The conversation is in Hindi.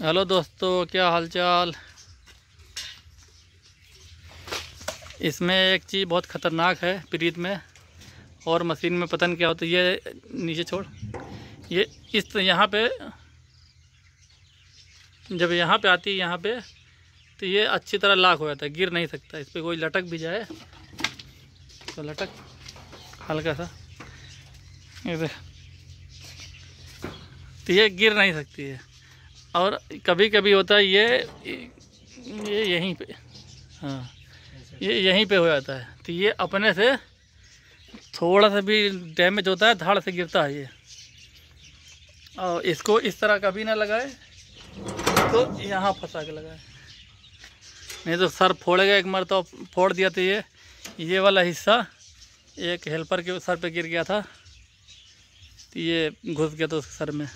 हेलो दोस्तों, क्या हालचाल? इसमें एक चीज़ बहुत ख़तरनाक है प्रीत में, और मशीन में पतन क्या होता है। ये नीचे छोड़। ये इस यहाँ पे, जब यहाँ पे आती है यहाँ पे तो ये अच्छी तरह लाख हो जाता है, गिर नहीं सकता। इस पर कोई लटक भी जाए तो लटक, हल्का सा। तो ये गिर नहीं सकती है। और कभी कभी होता है, ये ये यहीं पे हाँ ये यहीं पे हो जाता है। तो ये अपने से थोड़ा सा भी डैमेज होता है, धाड़ से गिरता है ये। और इसको इस तरह कभी ना लगाए तो यहाँ फंसा के लगाए। नहीं तो सर फोड़ेगा एक मर तो फोड़ दिया तो ये ये वाला हिस्सा, एक हेल्पर के सर पे गिर गया था तो ये घुस गया था उसके सर में।